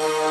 Bye.